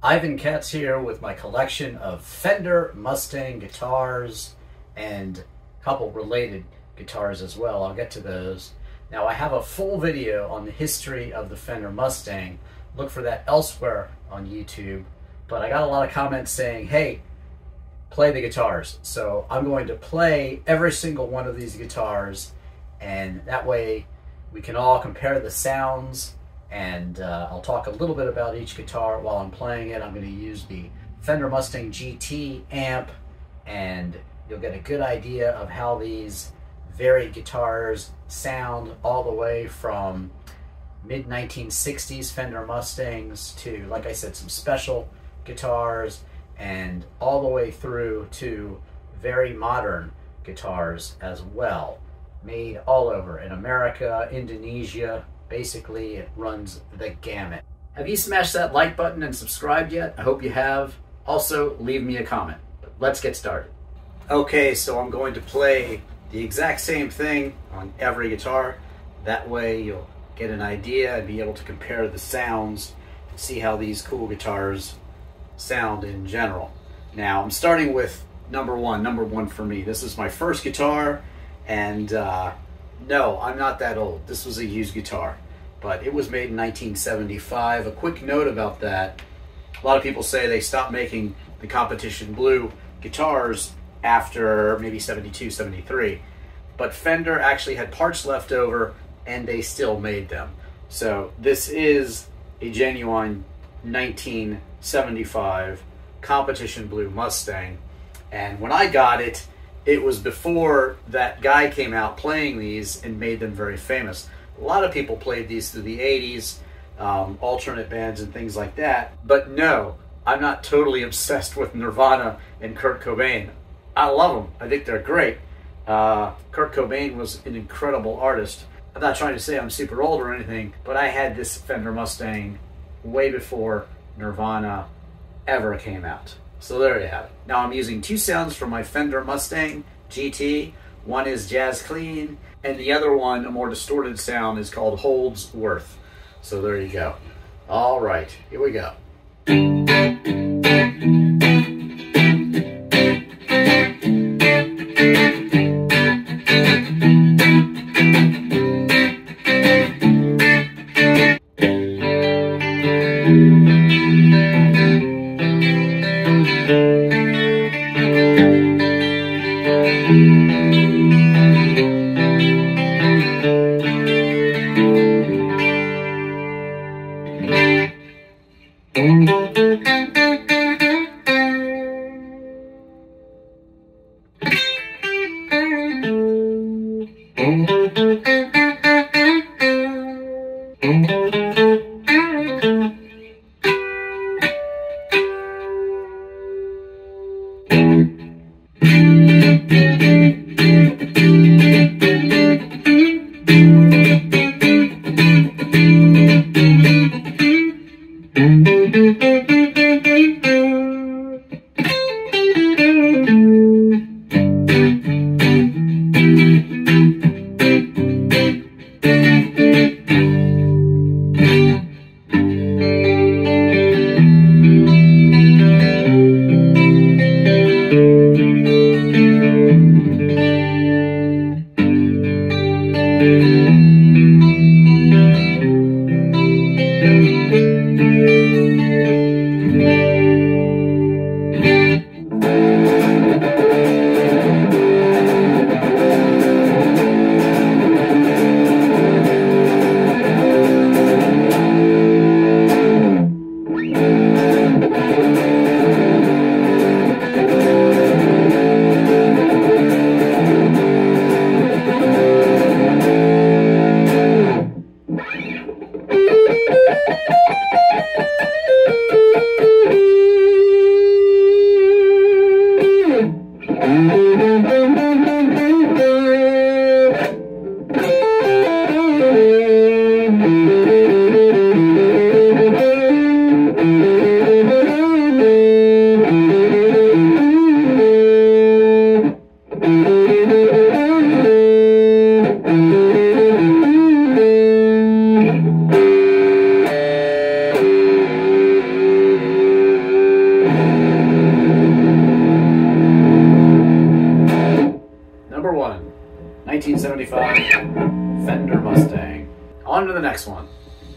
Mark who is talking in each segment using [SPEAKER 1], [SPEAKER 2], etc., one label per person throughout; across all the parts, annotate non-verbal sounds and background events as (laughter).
[SPEAKER 1] Ivan Katz here with my collection of Fender Mustang guitars and a couple related guitars as well. I'll get to those. Now I have a full video on the history of the Fender Mustang. Look for that elsewhere on YouTube. But I got a lot of comments saying, hey, play the guitars. So I'm going to play every single one of these guitars and that way we can all compare the sounds and uh, I'll talk a little bit about each guitar while I'm playing it. I'm going to use the Fender Mustang GT amp and you'll get a good idea of how these varied guitars sound all the way from mid 1960s Fender Mustangs to, like I said, some special guitars and all the way through to very modern guitars as well, made all over in America, Indonesia, Basically, it runs the gamut. Have you smashed that like button and subscribed yet? I hope you have. Also, leave me a comment. Let's get started. Okay, so I'm going to play the exact same thing on every guitar. That way you'll get an idea and be able to compare the sounds and see how these cool guitars sound in general. Now, I'm starting with number one, number one for me. This is my first guitar, and uh, no, I'm not that old. This was a used guitar, but it was made in 1975. A quick note about that. A lot of people say they stopped making the competition blue guitars after maybe 72, 73. But Fender actually had parts left over and they still made them. So this is a genuine 1975 competition blue Mustang. And when I got it, it was before that guy came out playing these and made them very famous. A lot of people played these through the 80s, um, alternate bands and things like that. But no, I'm not totally (laughs) obsessed with Nirvana and Kurt Cobain. I love them. I think they're great. Uh, Kurt Cobain was an incredible artist. I'm not trying to say I'm super old or anything, but I had this Fender Mustang way before Nirvana ever came out. So there you have it. Now I'm using two sounds from my Fender Mustang GT. One is Jazz Clean, and the other one, a more distorted sound, is called Holdsworth. So there you go. All right, here we go.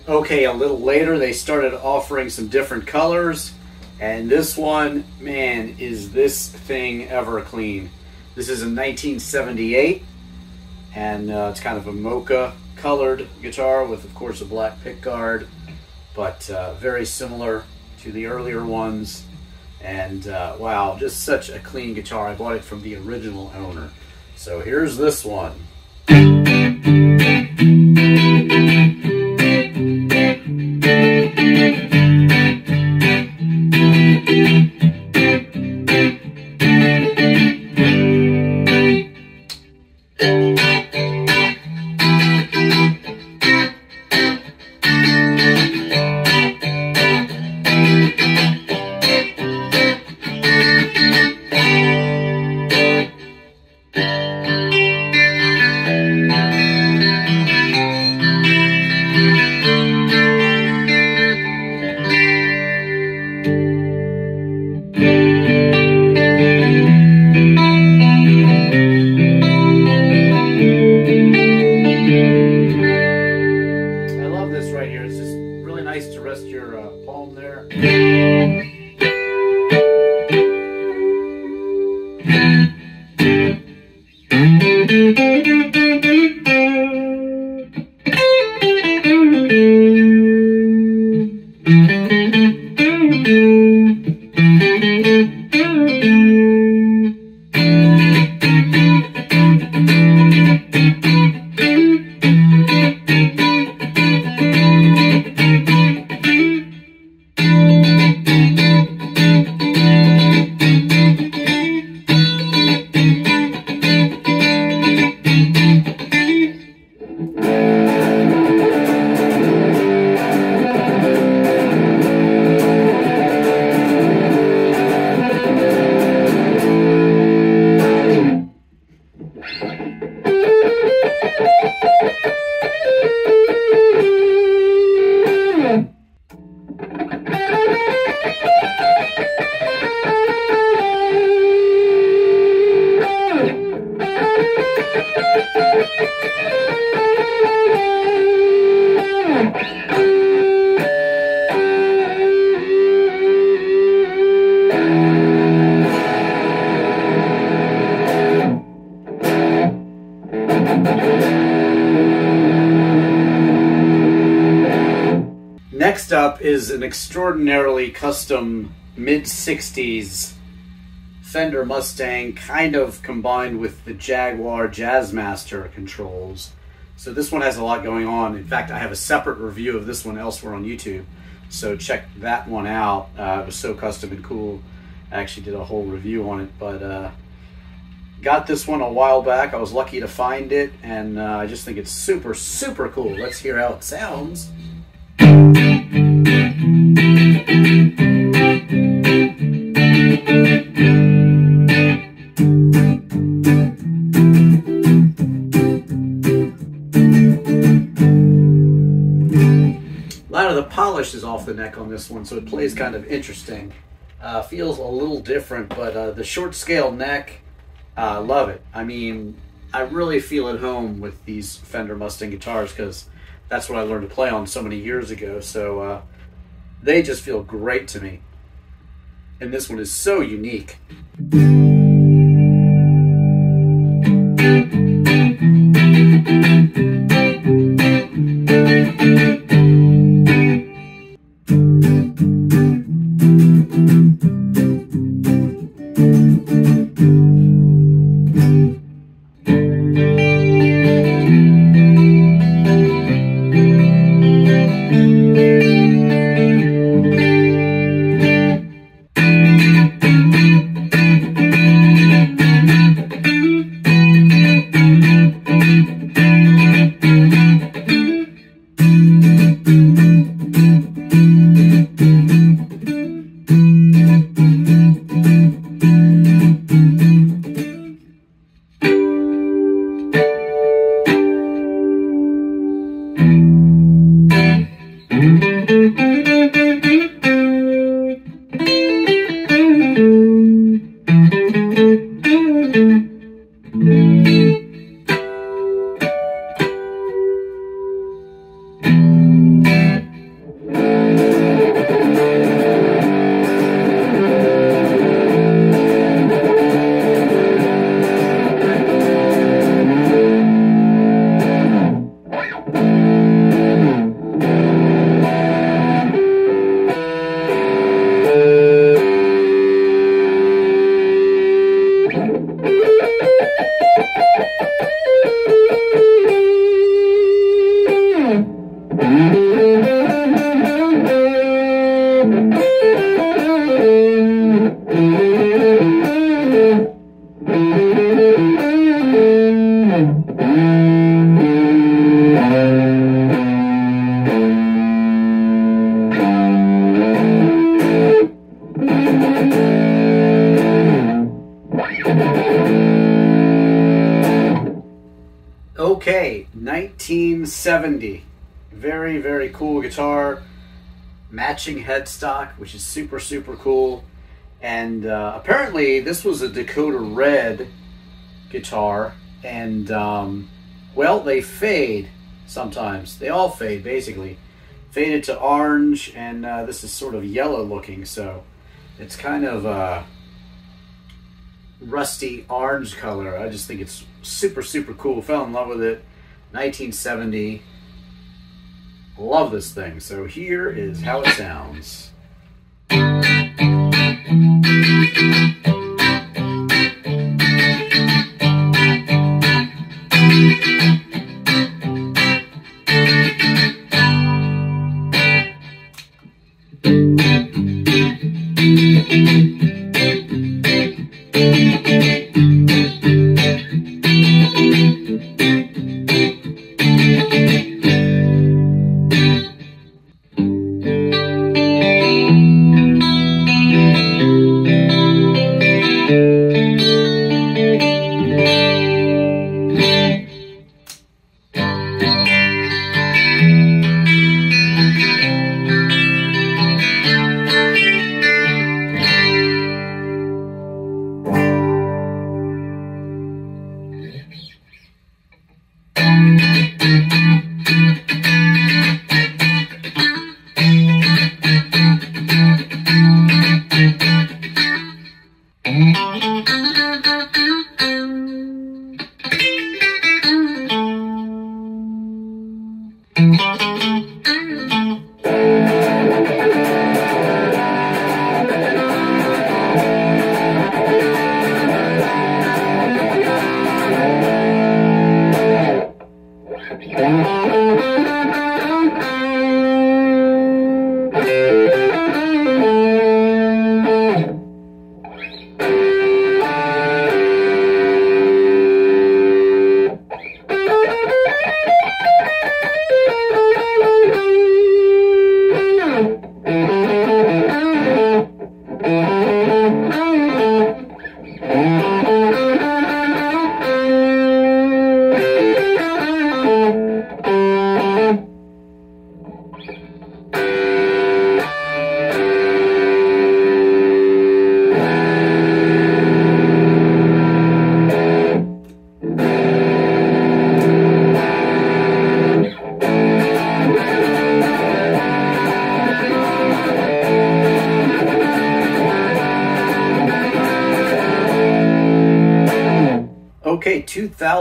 [SPEAKER 1] Okay, a little later they started offering some different colors, and this one, man, is this thing ever clean. This is a 1978, and uh, it's kind of a mocha colored guitar with, of course, a black pickguard, but uh, very similar to the earlier ones. And uh, wow, just such a clean guitar. I bought it from the original owner. So here's this one. Extraordinarily custom mid 60s Fender Mustang, kind of combined with the Jaguar Jazzmaster controls. So this one has a lot going on. In fact, I have a separate review of this one elsewhere on YouTube. So check that one out. Uh, it was so custom and cool. I actually did a whole review on it, but uh, got this one a while back. I was lucky to find it, and uh, I just think it's super, super cool. Let's hear how it sounds. of the polish is off the neck on this one, so it plays kind of interesting. Uh, feels a little different, but uh, the short scale neck, uh, love it. I mean, I really feel at home with these Fender Mustang guitars because that's what I learned to play on so many years ago. So uh, they just feel great to me. And this one is so unique. Matching headstock, which is super, super cool. And uh, apparently, this was a Dakota Red guitar. And, um, well, they fade sometimes. They all fade, basically. Faded to orange, and uh, this is sort of yellow looking, so it's kind of. Uh, rusty orange color. I just think it's super, super cool. Fell in love with it. 1970. Love this thing. So here is how it sounds.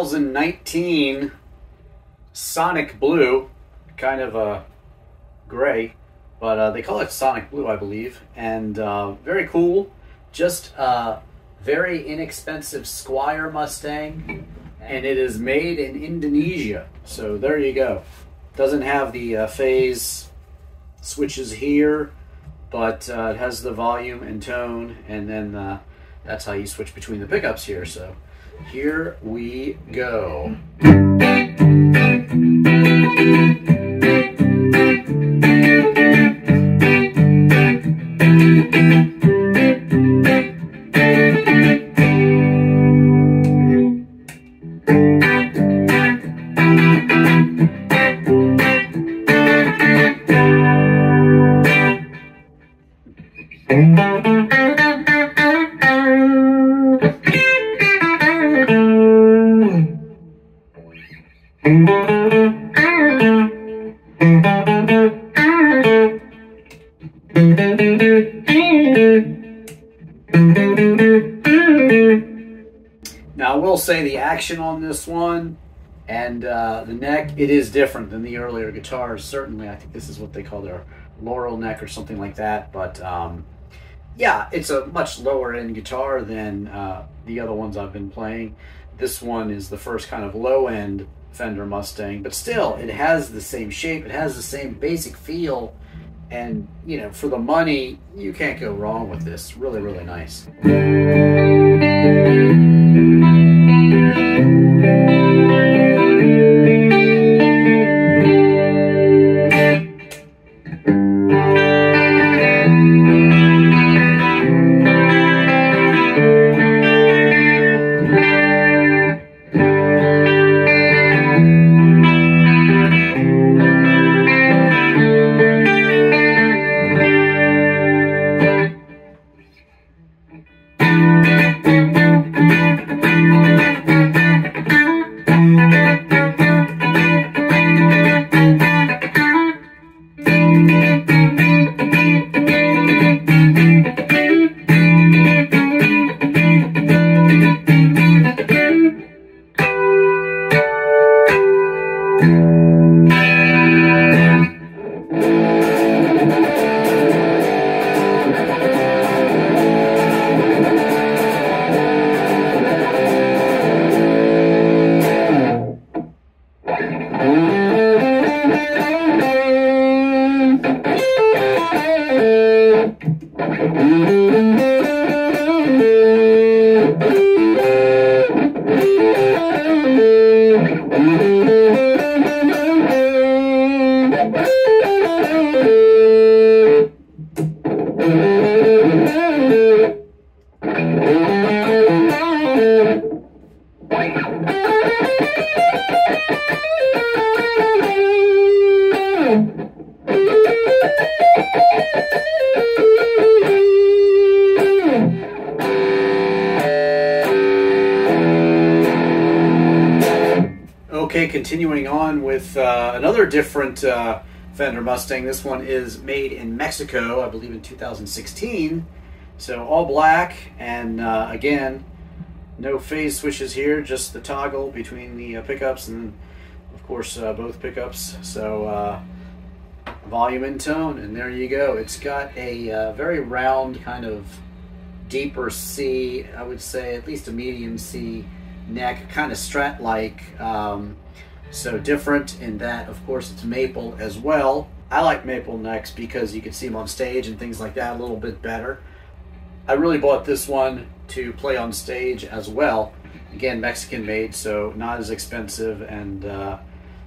[SPEAKER 1] 2019 Sonic Blue, kind of a gray, but uh, they call it Sonic Blue, I believe, and uh, very cool. Just a very inexpensive Squier Mustang, and it is made in Indonesia. So there you go. Doesn't have the uh, phase switches here, but uh, it has the volume and tone, and then uh, that's how you switch between the pickups here. So. Here we go. Action on this one and uh, the neck, it is different than the earlier guitars. Certainly, I think this is what they call their laurel neck or something like that. But um, yeah, it's a much lower end guitar than uh, the other ones I've been playing. This one is the first kind of low end Fender Mustang, but still, it has the same shape, it has the same basic feel And, you know, for the money, you can't go wrong with this. Really, really nice. Música Okay, continuing on with uh, another different uh, Fender Mustang. This one is made in Mexico, I believe in 2016. So all black, and uh, again, no phase switches here, just the toggle between the uh, pickups and, of course, uh, both pickups. So uh, volume and tone, and there you go. It's got a very round kind of deeper C, I would say, at least a medium C neck, kind of strat-like. Um, so different in that, of course, it's maple as well. I like maple necks because you can see them on stage and things like that a little bit better. I really bought this one to play on stage as well. Again, Mexican made, so not as expensive, and uh,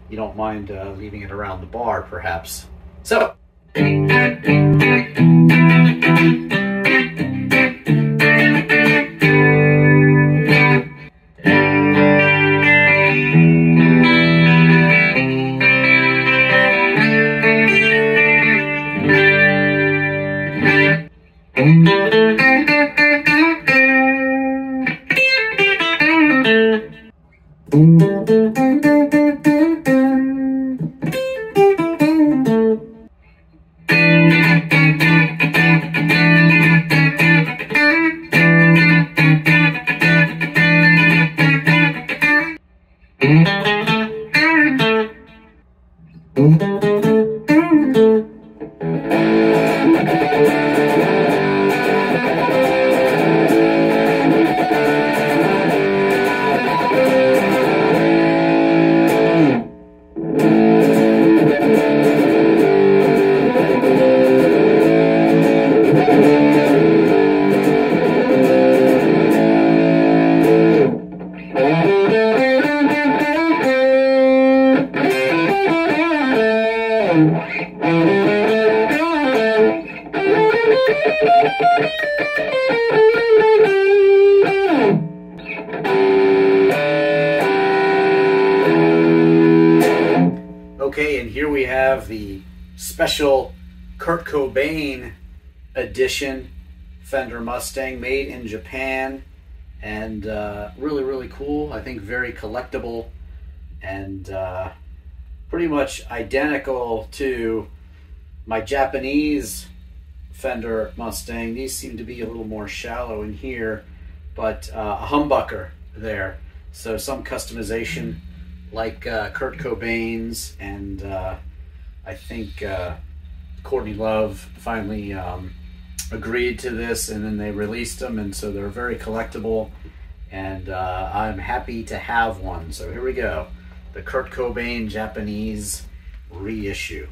[SPEAKER 1] you don't mind uh, leaving it around the bar, perhaps. So. Mustang made in Japan and uh, really, really cool. I think very collectible and uh, pretty much identical to my Japanese Fender Mustang. These seem to be a little more shallow in here, but uh, a humbucker there. So some customization like uh, Kurt Cobain's, and uh, I think uh, Courtney Love finally um, agreed to this, and then they released them, and so they're very collectible, and uh, I'm happy to have one. So here we go, the Kurt Cobain Japanese reissue.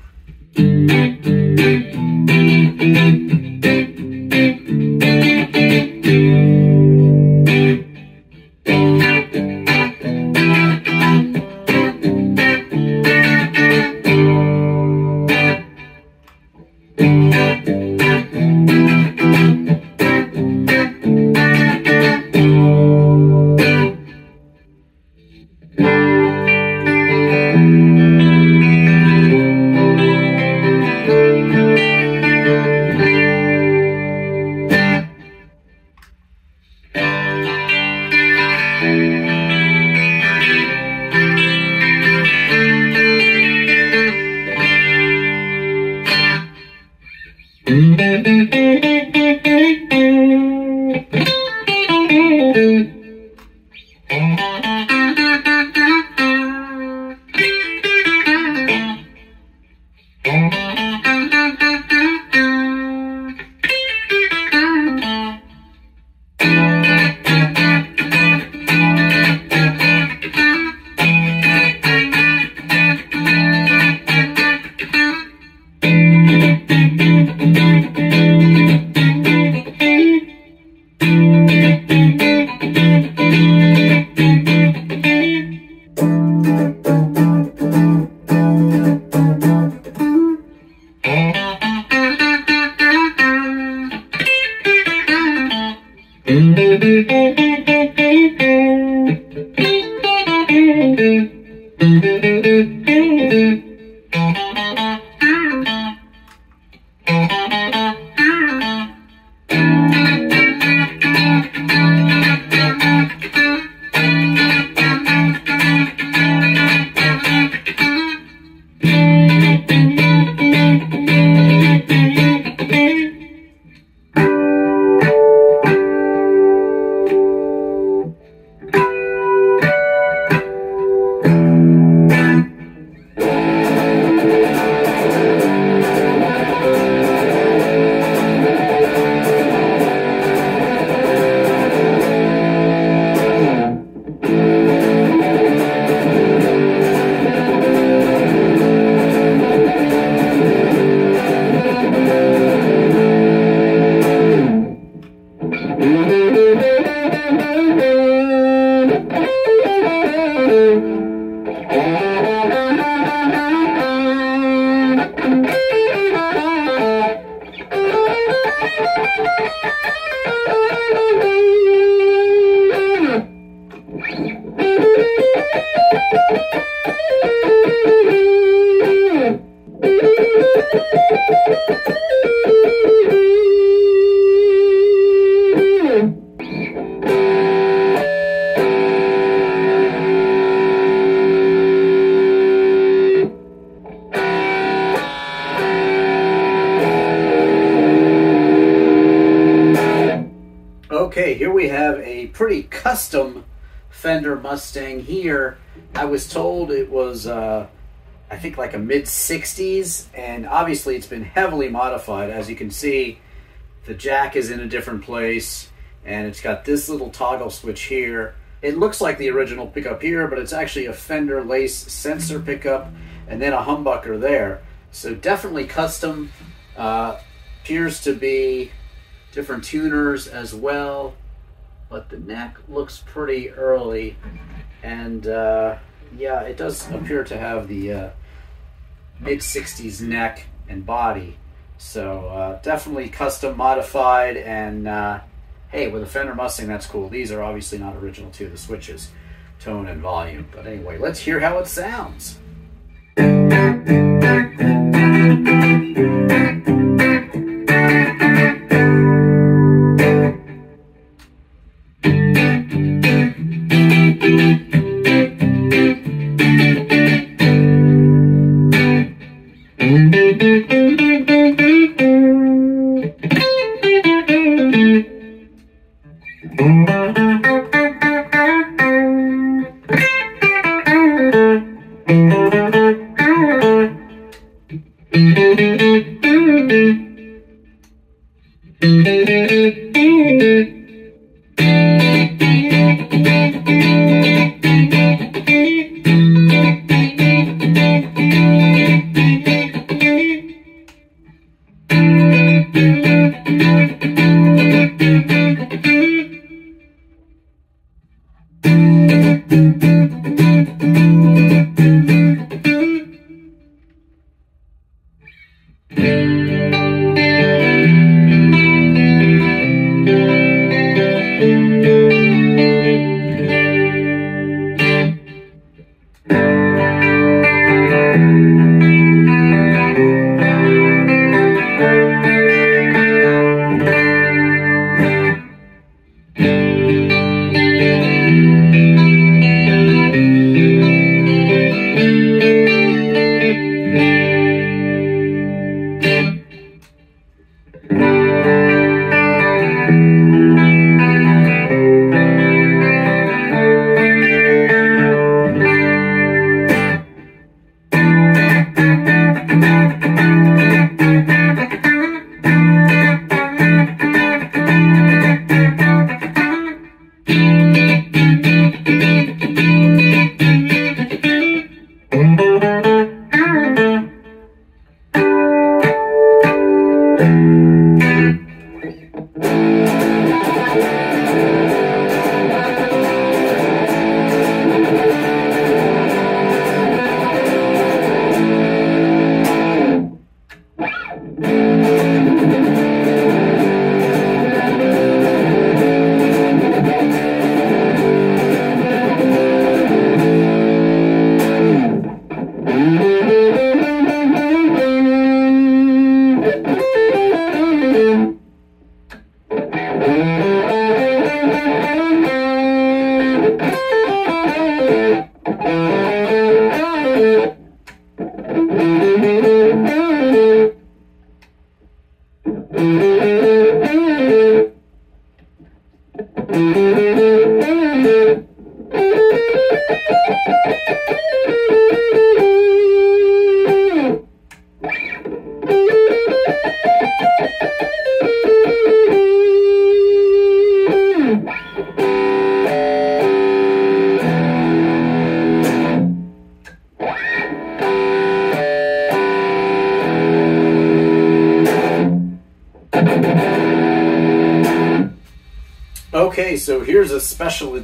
[SPEAKER 1] Mustang here. I was told it was, uh, I think, like a mid 60s, and obviously it's been heavily modified. As you can see, the jack is in a different place, and it's got this little toggle switch here. It looks like the original pickup here, but it's actually a Fender Lace sensor pickup, and then a humbucker there. So definitely custom. Uh, appears to be different tuners as well. But the neck looks pretty early, and uh, yeah, it does appear to have the uh, mid 60s neck and body. So uh, definitely custom modified, and uh, hey, with a Fender Mustang, that's cool. These are obviously not original too, the switches, tone and volume. But anyway, let's hear how it sounds. Okay,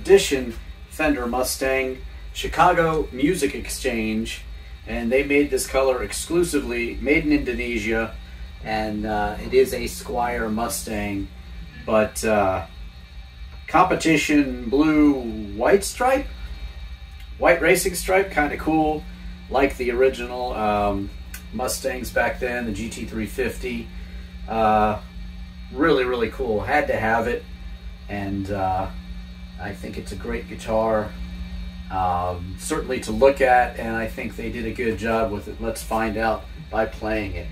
[SPEAKER 1] edition Fender Mustang Chicago Music Exchange, and they made this color exclusively, made in Indonesia, and uh, it is a Squier Mustang, but uh, competition blue white stripe, white racing stripe, kind of cool, like the original um, Mustangs back then, the GT350. Uh, really, really cool. Had to have it and uh, I think it's a great guitar, um, certainly to look at, and I think they did a good job with it. Let's find out by playing it.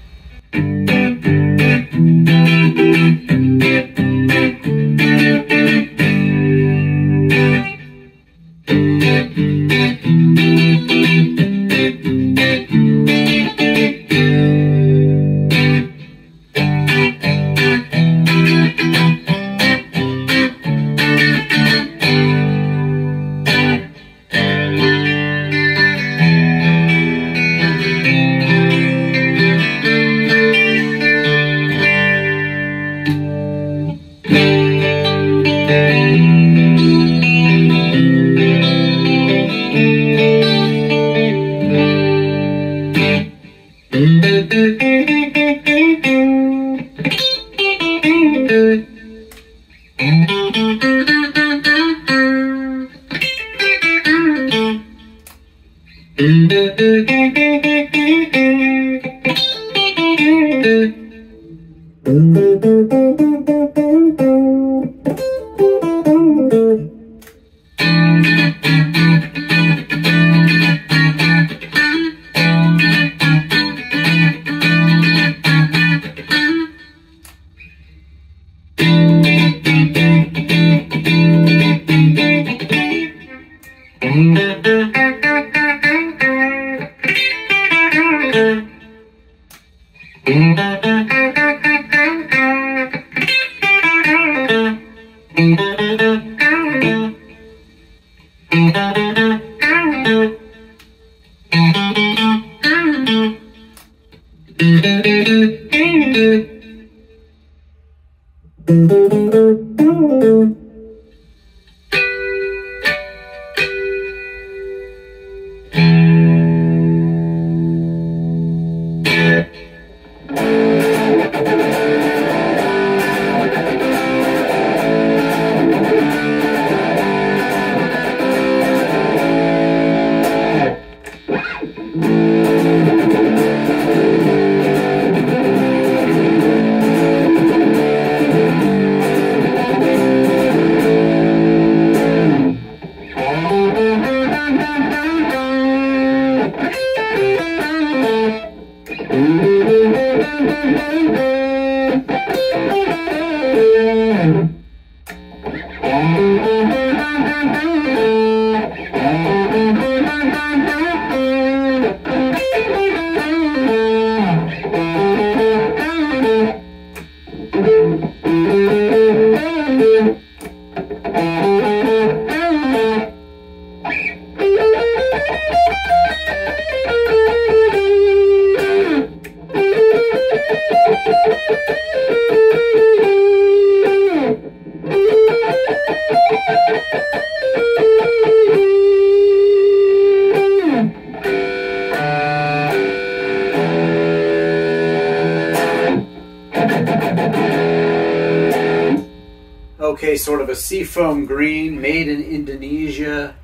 [SPEAKER 1] Green, made in Indonesia.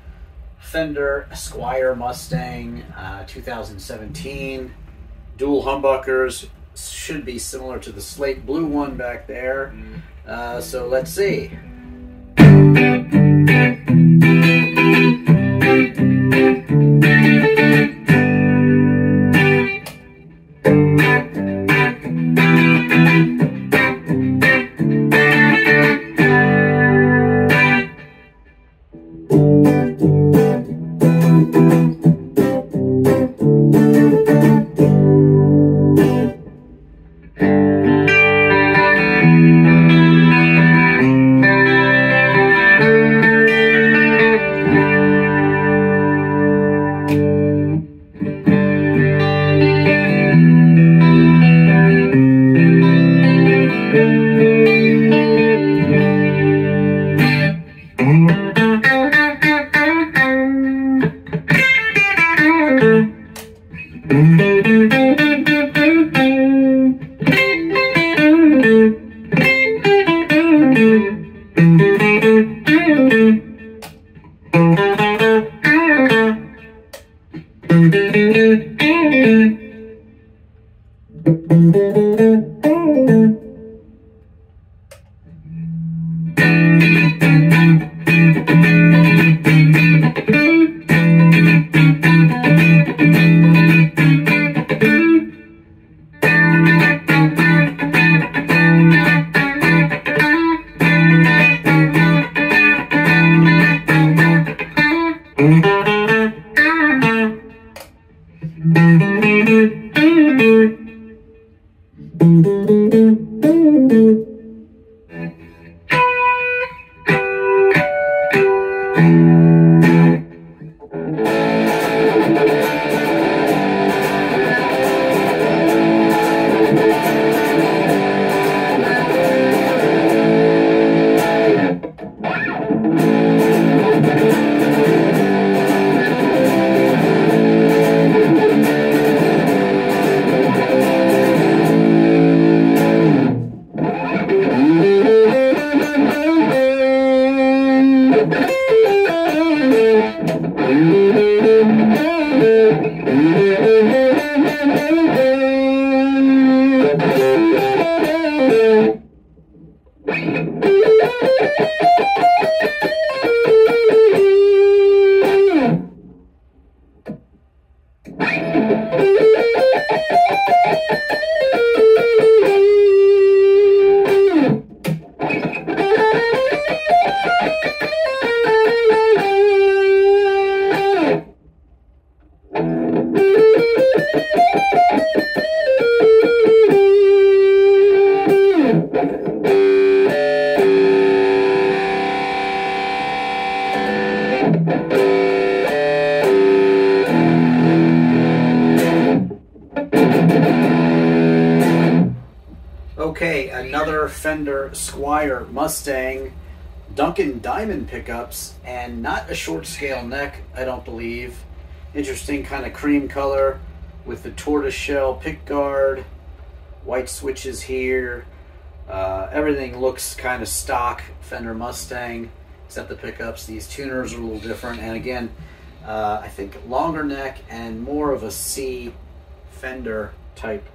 [SPEAKER 1] Fender Squier Mustang, uh, 2017. Dual humbuckers should be similar to the slate blue one back there. Uh, so let's see. Mustang, Duncan Diamond pickups, and not a short scale neck, I don't believe. Interesting kind of cream color with the tortoise shell pick guard, white switches here. Uh, everything looks kind of stock Fender Mustang, except the pickups. These tuners are a little different, and again, uh, I think longer neck and more of a C Fender type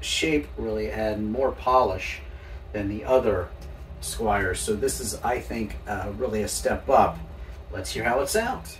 [SPEAKER 1] shape really and more polish than the other So this is, I think, uh, really a step up. Let's hear how it sounds.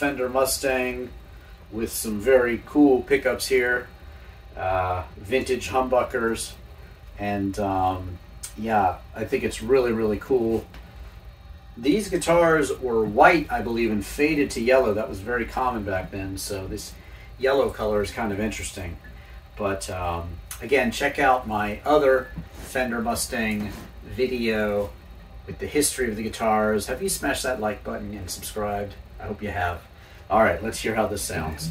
[SPEAKER 1] Fender Mustang with some very cool pickups here, uh, vintage humbuckers, and um, yeah, I think it's really, really cool. These guitars were white, I believe, and faded to yellow. That was very common back then, so this yellow color is kind of interesting. But um, again, check out my other Fender Mustang video with the history of the guitars. Have you smashed that like button and subscribed? I hope you have. All right, let's hear how this sounds.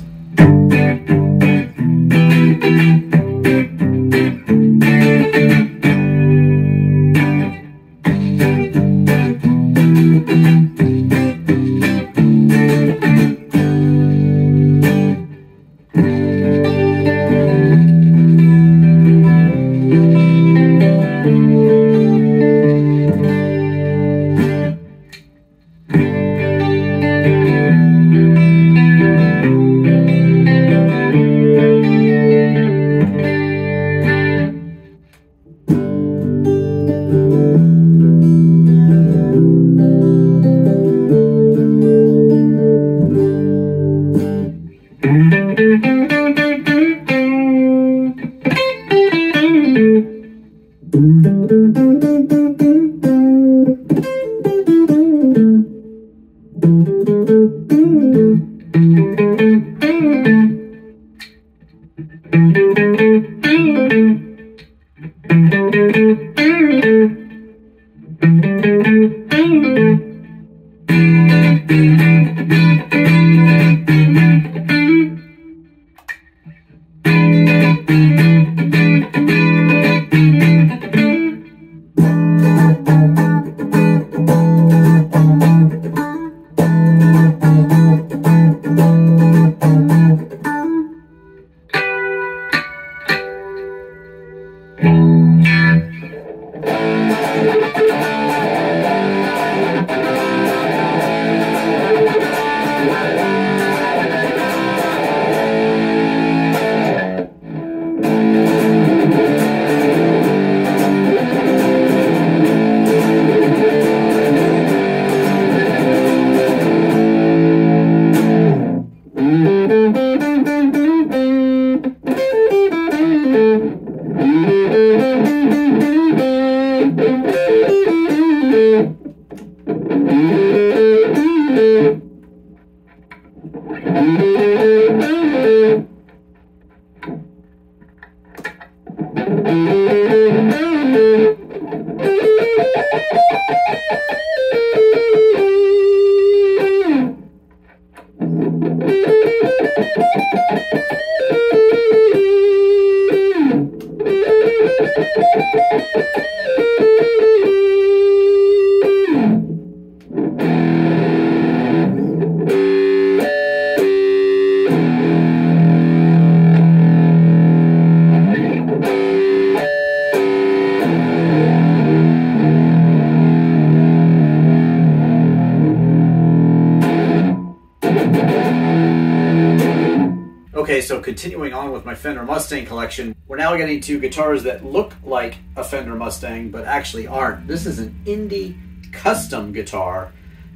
[SPEAKER 1] Fender Mustang collection, we're now getting to guitars that look like a Fender Mustang, but actually aren't. This is an indie custom guitar,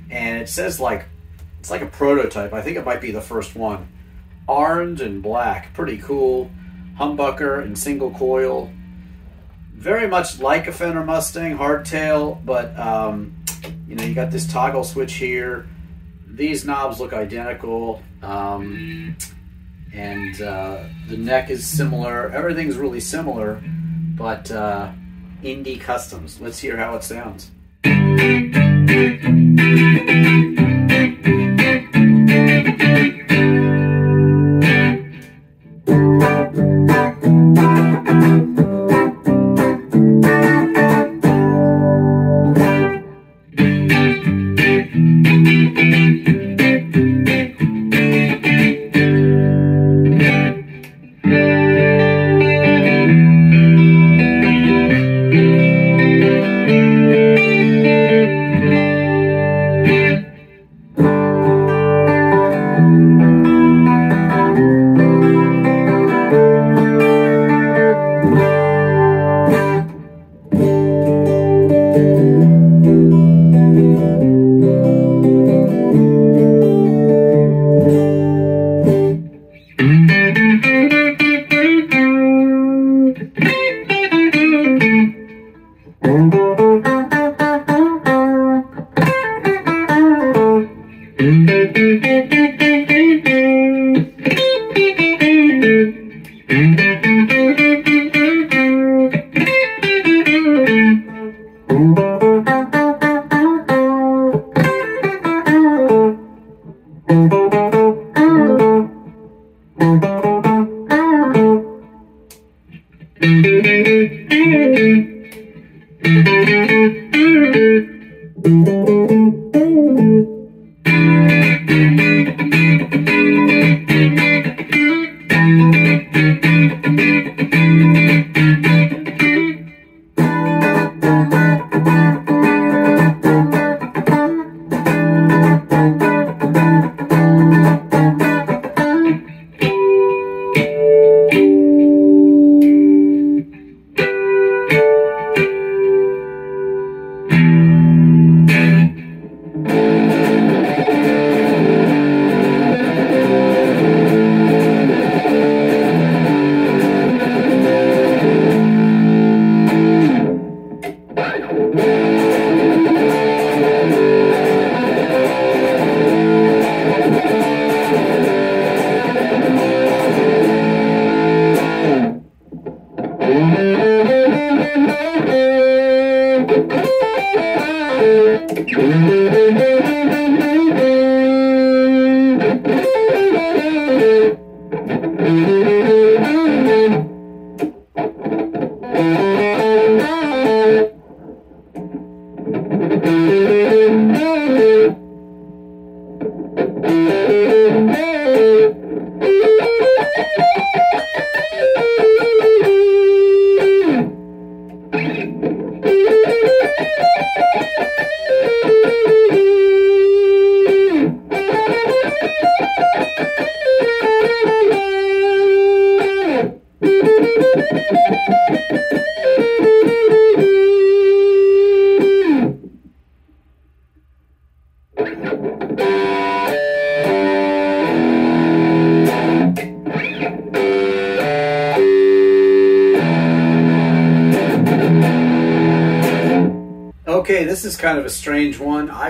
[SPEAKER 1] and it says like, it's like a prototype. I think it might be the first one. Orange and black, pretty cool. Humbucker and single coil. Very much like a Fender Mustang, hardtail, but um, you know, you got this toggle switch here. These knobs look identical. Um, and uh, the neck is similar. Everything's really similar, but uh, Indy Customs. Let's hear how it sounds.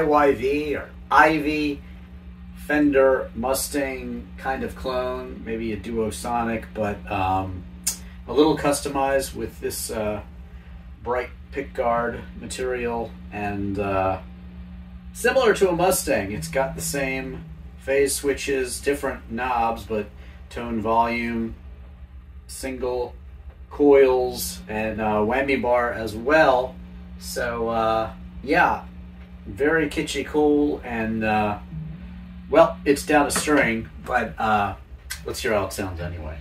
[SPEAKER 1] IYV or Ivy Fender Mustang kind of clone, maybe a Duosonic, but um, a little customized with this uh, bright pickguard material and uh, similar to a Mustang. It's got the same phase switches, different knobs, but tone volume, single coils, and uh, whammy bar as well. So, uh, yeah, very kitschy cool, and uh, well, it's down a string, but uh, let's hear how it sounds anyway.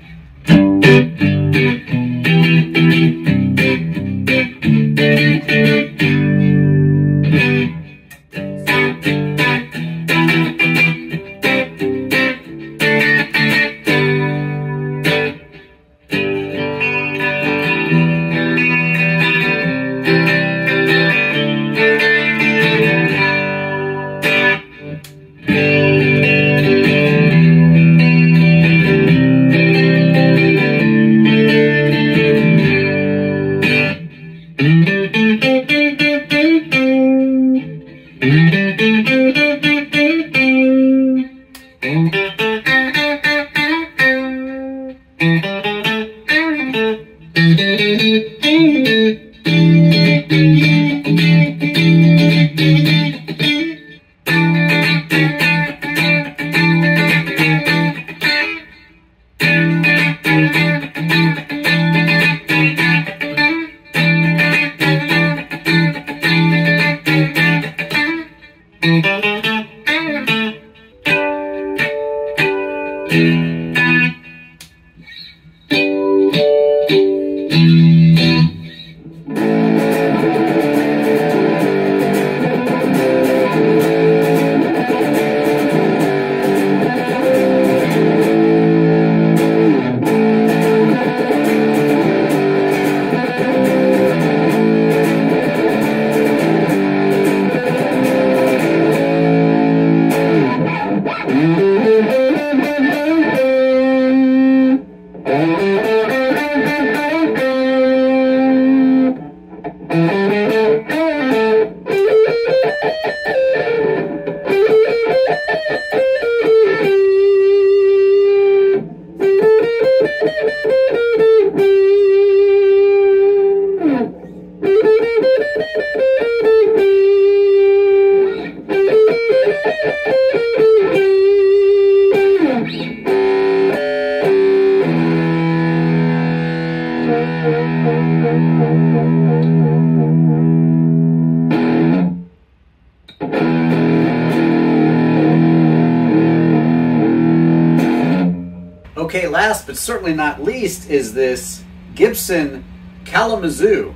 [SPEAKER 1] Is this Gibson Kalamazoo.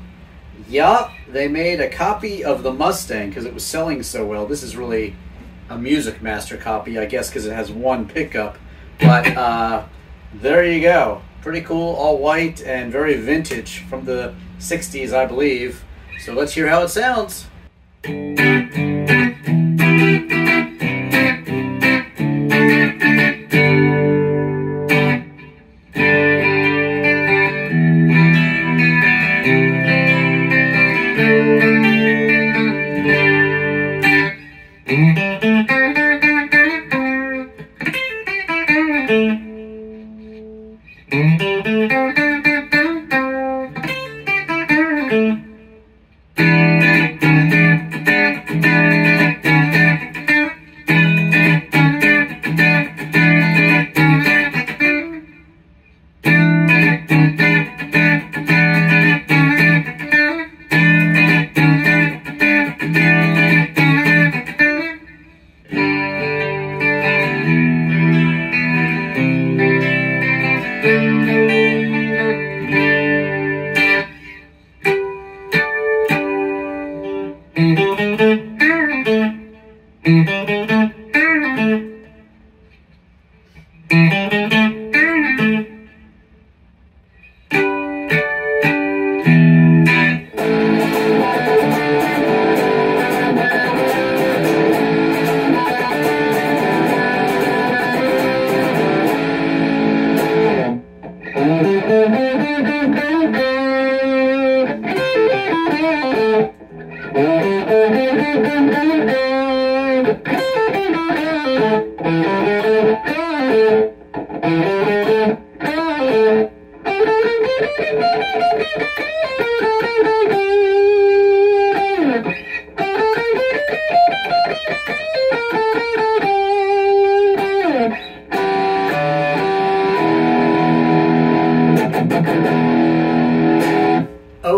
[SPEAKER 1] Yup, they made a copy of the Mustang because it was selling so well. This is really a Music Master copy, I guess, because it has one pickup. But (laughs) uh, there you go. Pretty cool, all white and very vintage from the 60s, I believe. So let's hear how it sounds.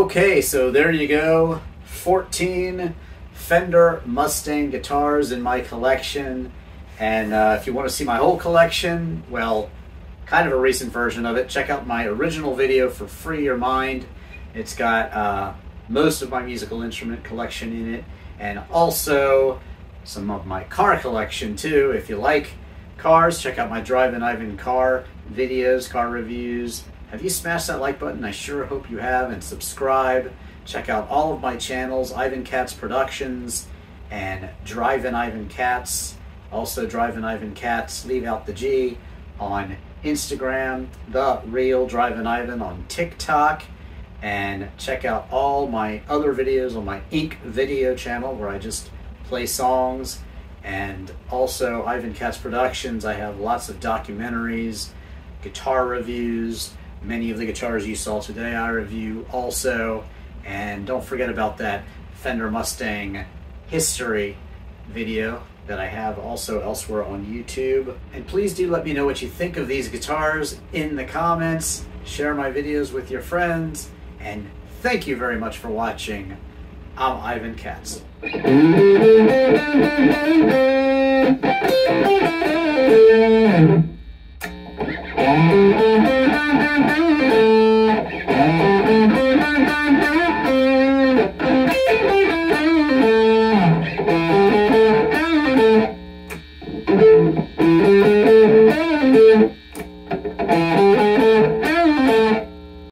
[SPEAKER 1] Okay, so there you go. 14 Fender Mustang guitars in my collection. And uh, if you want to see my whole collection, well, kind of a recent version of it, check out my original video for Free Your Mind. It's got uh, most of my musical instrument collection in it, and also some of my car collection too. If you like cars, check out my Driving Ivan car videos, car reviews, have you smashed that like button? I sure hope you have, and subscribe. Check out all of my channels Ivan Katz Productions and Driving Ivan Katz. Also, Driving Ivan Katz, leave out the G on Instagram, The Real Driving Ivan on TikTok, and check out all my other videos on my Ink video channel where I just play songs. And also, Ivan Katz Productions, I have lots of documentaries, guitar reviews, Many of the guitars you saw today I review also. And don't forget about that Fender Mustang history video that I have also elsewhere on YouTube. And please do let me know what you think of these guitars in the comments. Share my videos with your friends. And thank you very much for watching. I'm Ivan Katz. (laughs) Thank you.